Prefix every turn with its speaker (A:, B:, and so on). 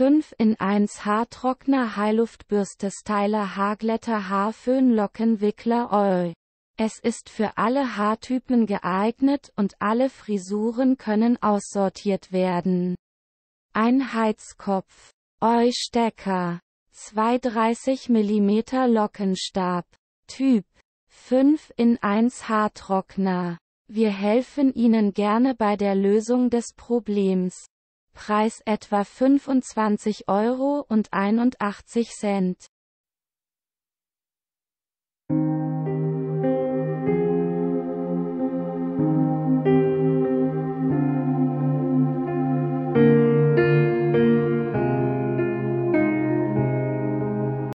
A: 5 in 1 Haartrockner Heiluftbürste Styler Haarglätter Haarföhn Lockenwickler Oil. Es ist für alle Haartypen geeignet und alle Frisuren können aussortiert werden. Ein Heizkopf. Oi-Stecker. 230 mm Lockenstab. Typ. 5 in 1 Haartrockner. Wir helfen Ihnen gerne bei der Lösung des Problems. Preis etwa 25 Euro und 81 Cent.